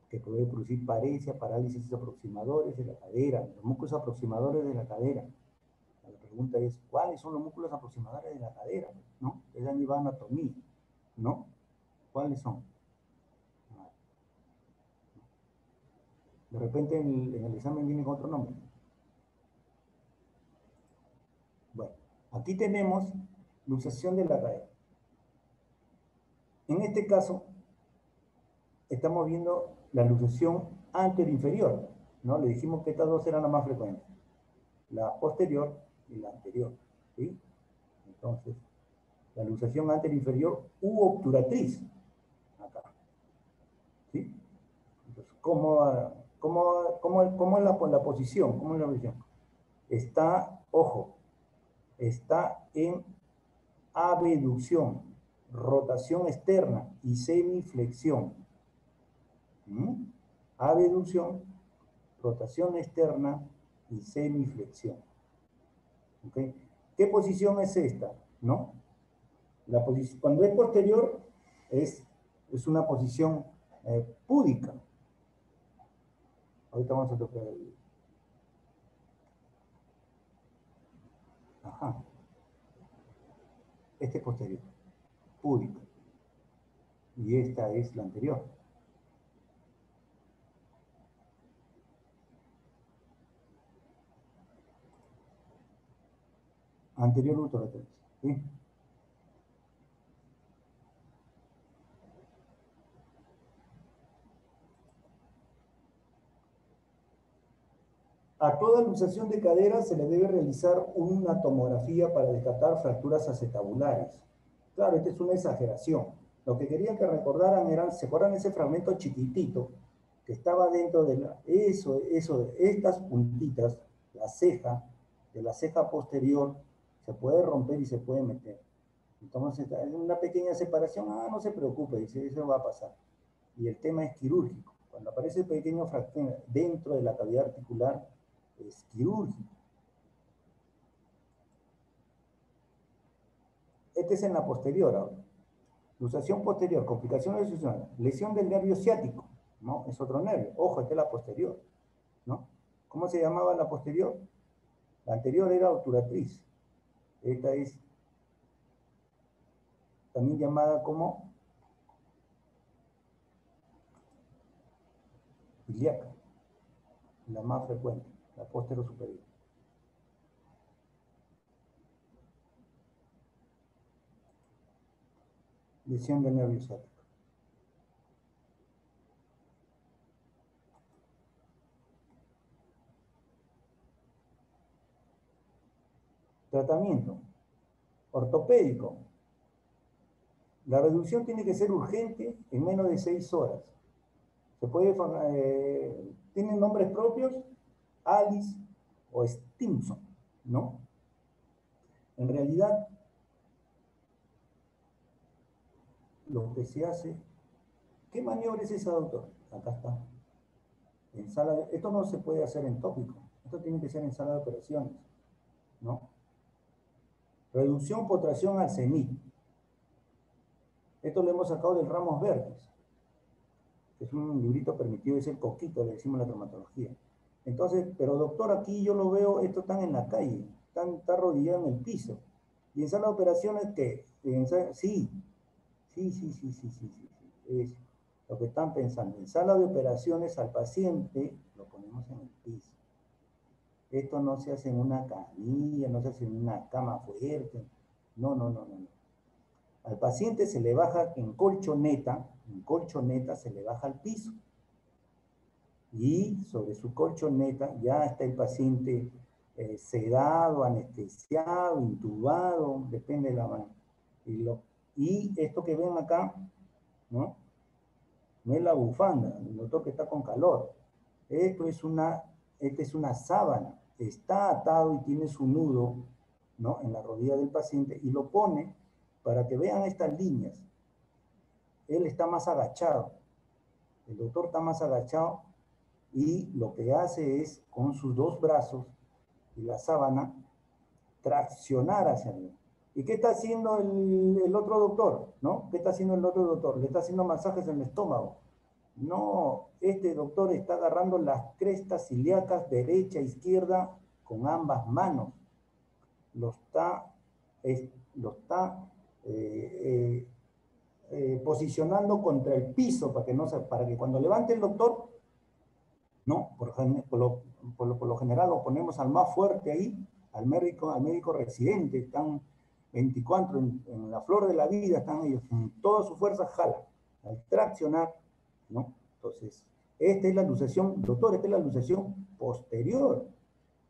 que puede producir paresia, parálisis aproximadores de la cadera, los músculos aproximadores de la cadera. La pregunta es, ¿cuáles son los músculos aproximadores de la cadera? ¿No? Es la anatomía, ¿no? ¿Cuáles son? De repente en el, examen viene con otro nombre. Bueno, aquí tenemos luxación de la cadera. En este caso, estamos viendo la luxación anterior-inferior, ¿no? Le dijimos que estas dos eran las más frecuentes. La posterior y la anterior, ¿sí? Entonces, la luxación anterior-inferior u obturatriz, acá, ¿sí? Entonces, ¿cómo ¿Cómo, cómo, cómo es la, posición? ¿Cómo es la posición? Está, ojo, está en abducción, rotación externa y semiflexión. ¿Mm? Abducción, rotación externa y semiflexión. ¿Okay? ¿Qué posición es esta? ¿No? La cuando es posterior, es, es una posición eh, púdica. Ahorita vamos a tocar el... Ajá. Este es posterior, público. Y esta es la anterior. Anterior ultraterrestre. ¿sí? A toda luxación de cadera se le debe realizar una tomografía para descartar fracturas acetabulares. Claro, esta es una exageración. Lo que querían que recordaran eran, ¿se acuerdan ese fragmento chiquitito que estaba dentro de la, eso, eso, estas puntitas, la ceja, de la ceja posterior, se puede romper y se puede meter. Entonces, en una pequeña separación, ah, no se preocupe, dice, eso va a pasar. Y el tema es quirúrgico. Cuando aparece pequeño fracción dentro de la cavidad articular, es quirúrgico. Este es en la posterior ahora. Posterior, complicación lesional, lesión del nervio ciático, ¿no? Es otro nervio. Ojo, esta es la posterior, ¿no? ¿Cómo se llamaba la posterior? La anterior era obturatriz. Esta es también llamada como ilíaca, la más frecuente, la posterior superior. lesión del nervio ciático. Tratamiento ortopédico. La reducción tiene que ser urgente en menos de seis horas. Se puede, eh, tienen nombres propios, Alice o Stimson, ¿no? En realidad, lo que se hace. ¿Qué maniobra es esa, doctor? Acá está. En sala esto no se puede hacer en tópico. Esto tiene que ser en sala de operaciones. ¿No? Reducción potración al cenit. Esto lo hemos sacado del Ramos Verdes. Es un librito permitido, es el coquito, le decimos la traumatología. Entonces, pero doctor, aquí yo lo veo, esto están en la calle, están, está arrodillado en el piso. Y en sala de operaciones, que sí, Sí, sí, sí, sí, sí, sí, Es lo que están pensando. En sala de operaciones al paciente lo ponemos en el piso. Esto no se hace en una camilla, no se hace en una cama fuerte. No, no, no, no. no. Al paciente se le baja en colchoneta, en colchoneta se le baja al piso. Y sobre su colchoneta ya está el paciente eh, sedado, anestesiado, intubado, depende de la mano. Y lo y esto que ven acá, ¿no? No es la bufanda, el doctor que está con calor. Esto es una, esta es una sábana. Está atado y tiene su nudo, ¿no? En la rodilla del paciente y lo pone para que vean estas líneas. Él está más agachado. El doctor está más agachado y lo que hace es con sus dos brazos y la sábana traccionar hacia él. ¿Y qué está haciendo el, otro doctor? ¿No? ¿Qué está haciendo el otro doctor? Le está haciendo masajes en el estómago. No, este doctor está agarrando las crestas ilíacas derecha e izquierda con ambas manos. Lo está, lo está eh, eh, eh, posicionando contra el piso para que, no para que cuando levante el doctor, no, por, lo, por, lo, general lo ponemos al más fuerte ahí, al médico, al médico residente, están 24 en, la flor de la vida están ellos, con toda su fuerza jala, al traccionar, ¿no? Entonces, esta es la luxación, doctor, esta es la luxación posterior.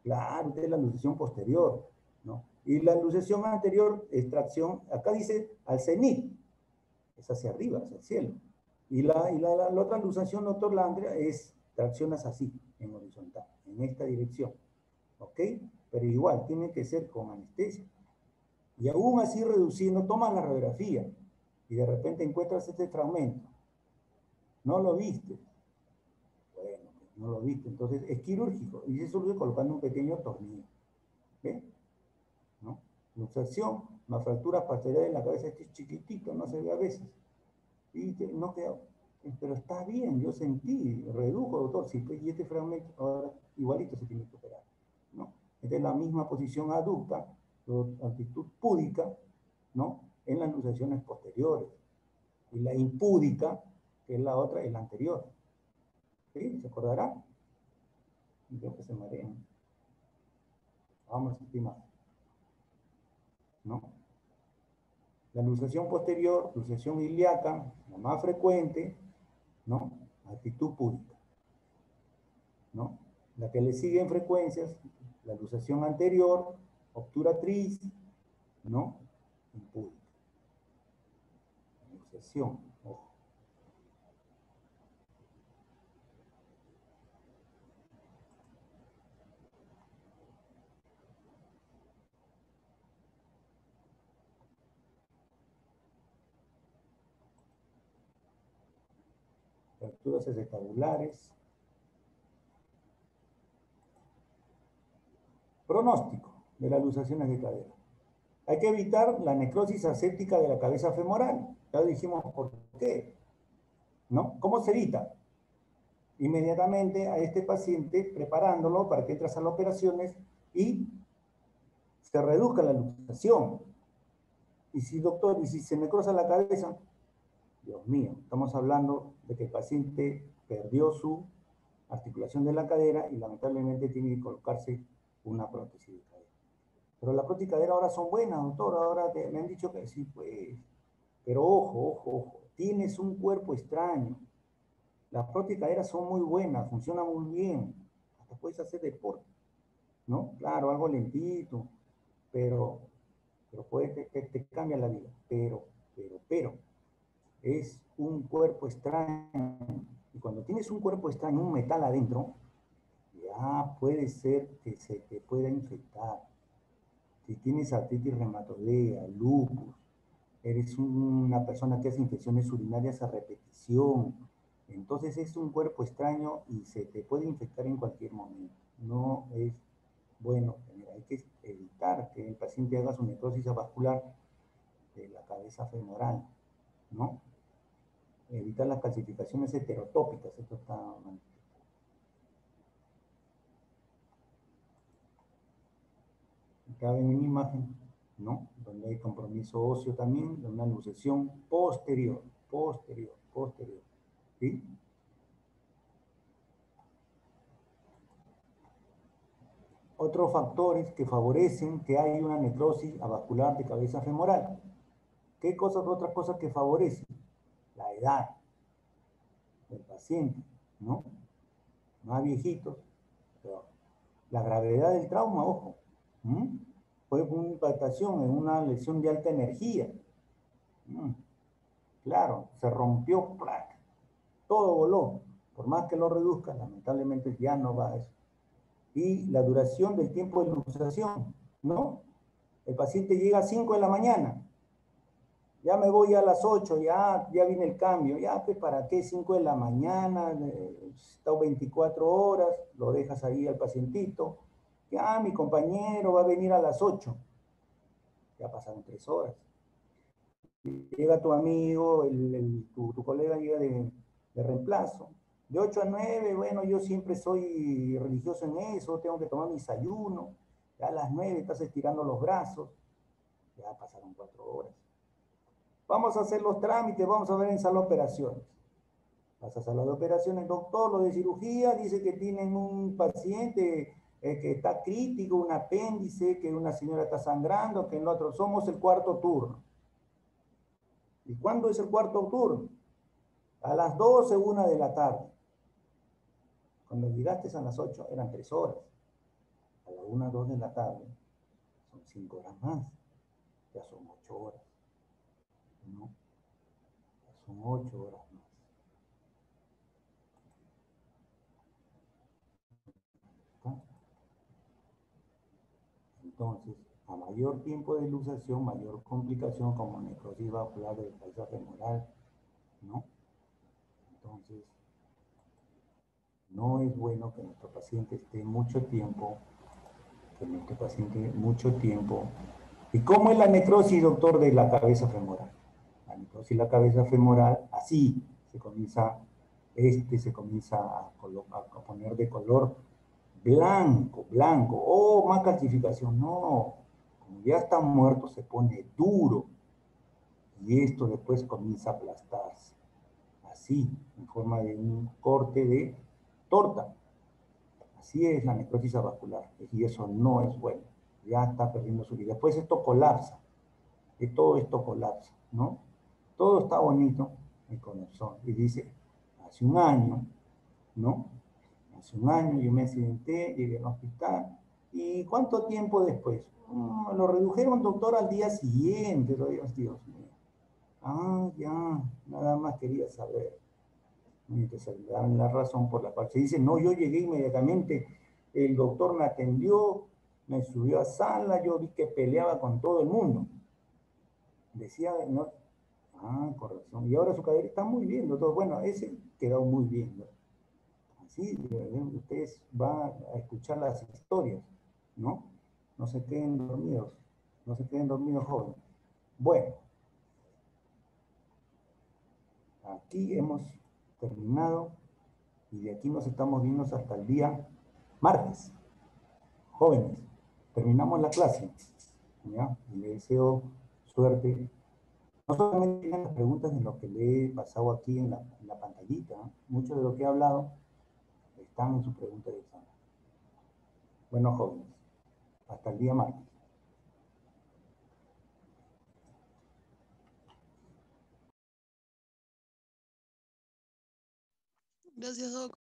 Claro, esta es la luxación posterior, ¿no? Y la luxación anterior es tracción, acá dice al cenit, es hacia arriba, hacia el cielo. Y la, y la, otra luxación, doctor Landria, es traccionas así, en horizontal, en esta dirección, ¿ok? Pero igual, tiene que ser con anestesia. Y aún así reduciendo, tomas la radiografía y de repente encuentras este fragmento. No lo viste. Bueno, pues, no lo viste. Entonces es quirúrgico y se soluciona colocando un pequeño tornillo. ¿Ve? ¿No? Luxación, una fractura posterior en la cabeza, este es chiquitito, no se ve a veces. Y no queda, pero está bien, yo sentí, redujo, doctor, pues, y este fragmento ahora igualito se tiene que operar. ¿no? Esta es la misma posición aducta, actitud púdica, ¿no? En las luxaciones posteriores. Y la impúdica, que es la otra, es la anterior. ¿Sí? ¿Se acordará? Creo que se marean. Vamos a más. ¿No? La luxación posterior, luxación ilíaca, la más frecuente, ¿no? Actitud púdica. ¿No? La que le sigue en frecuencias, la luxación anterior, obturatriz, ¿no? Impúdica. Negociación, ojo. fracturas acetabulares. Pronóstico de las luxaciones de cadera. Hay que evitar la necrosis aséptica de la cabeza femoral. Ya dijimos por qué. ¿No? ¿Cómo se evita? Inmediatamente a este paciente preparándolo para que entre a las operaciones y se reduzca la luxación. Y si, doctor, y si se necrosa la cabeza, Dios mío, estamos hablando de que el paciente perdió su articulación de la cadera y lamentablemente tiene que colocarse una prótesis de cadera. Pero las prótesis de cadera ahora son buenas, doctor, ahora me han dicho que sí, pues. Pero ojo, ojo, ojo, tienes un cuerpo extraño. Las prótesis de cadera son muy buenas, funcionan muy bien. Hasta puedes hacer deporte, ¿no? Claro, algo lentito, pero, pero puede, te, te cambia la vida. Pero, pero, pero, es un cuerpo extraño. Y cuando tienes un cuerpo extraño, un metal adentro, ya puede ser que se te pueda infectar. Si tienes artritis reumatoidea, lupus, eres una persona que hace infecciones urinarias a repetición, entonces es un cuerpo extraño y se te puede infectar en cualquier momento. No es bueno, hay que evitar que el paciente haga su necrosis vascular de la cabeza femoral, ¿no? Evitar las calcificaciones heterotópicas. Esto está Acá ven en imagen, ¿no? Donde hay compromiso óseo también, de una luxación posterior, posterior, posterior. ¿Sí? Otros factores que favorecen que haya una necrosis avascular de cabeza femoral. ¿Qué cosas, otras cosas que favorecen? La edad del paciente, ¿no? Más viejitos, pero la gravedad del trauma, ojo, fue una impactación en una lesión de alta energía. Claro, se rompió, placa, todo voló. Por más que lo reduzca, lamentablemente ya no va a eso. Y la duración del tiempo de luxación, ¿no? El paciente llega a 5 de la mañana, ya me voy a las 8, ya, ya viene el cambio, ya, pues, ¿para qué? 5 de la mañana, está 24 horas, lo dejas ahí al pacientito, ya, mi compañero va a venir a las 8, ya pasaron 3 horas. Llega tu amigo, tu, colega llega de, de reemplazo, de 8 a 9, bueno, yo siempre soy religioso en eso, tengo que tomar mi desayuno, ya a las 9 estás estirando los brazos, ya pasaron 4 horas. Vamos a hacer los trámites, vamos a ver en sala de operaciones. Vas a sala de operaciones, doctor, lo de cirugía, dice que tienen un paciente eh, que está crítico, un apéndice, que una señora está sangrando, que nosotros somos el cuarto turno. ¿Y cuándo es el cuarto turno? A las 12, una de la tarde. Cuando llegaste a las 8 eran 3 horas. A las 1, 2 de la tarde son 5 horas más. Ya son 8 horas. Son ocho horas más. Entonces, a mayor tiempo de luxación, mayor complicación como necrosis vascular de cabeza femoral, ¿no? Entonces, no es bueno que nuestro paciente esté mucho tiempo, que nuestro paciente mucho tiempo. ¿Y cómo es la necrosis, doctor, de la cabeza femoral? Si la cabeza femoral, así se comienza, este se comienza a, poner de color blanco, blanco, oh, más calcificación, no, como ya está muerto se pone duro y esto después comienza a aplastarse, así, en forma de un corte de torta. Así es la necrosis vascular y eso no es bueno, ya está perdiendo su vida. Después esto colapsa, y todo esto colapsa, ¿no? Todo está bonito el corazón. Y dice, hace un año, ¿no? Hace un año yo me accidenté, llegué al hospital. ¿Y cuánto tiempo después? Mm, lo redujeron, doctor, al día siguiente. Dios, Dios mío. Ah, ya, nada más quería saber. Y te dan la razón por la cual se dice, no, yo llegué inmediatamente, el doctor me atendió, me subió a sala, yo vi que peleaba con todo el mundo. Decía, no, Ah, corrección. Y ahora su cadera está muy bien, doctor. Bueno, ese quedó muy bien. Así, ustedes van a escuchar las historias, ¿no? No se queden dormidos. No se queden dormidos jóvenes. Bueno. Aquí hemos terminado y de aquí nos estamos viendo hasta el día martes. Jóvenes, terminamos la clase. ¿ya? Y les deseo suerte. No solamente tienen las preguntas de lo que le he pasado aquí en la, en pantallita, mucho de lo que he hablado están en su pregunta de examen. Bueno, jóvenes, hasta el día martes. Gracias, Doc.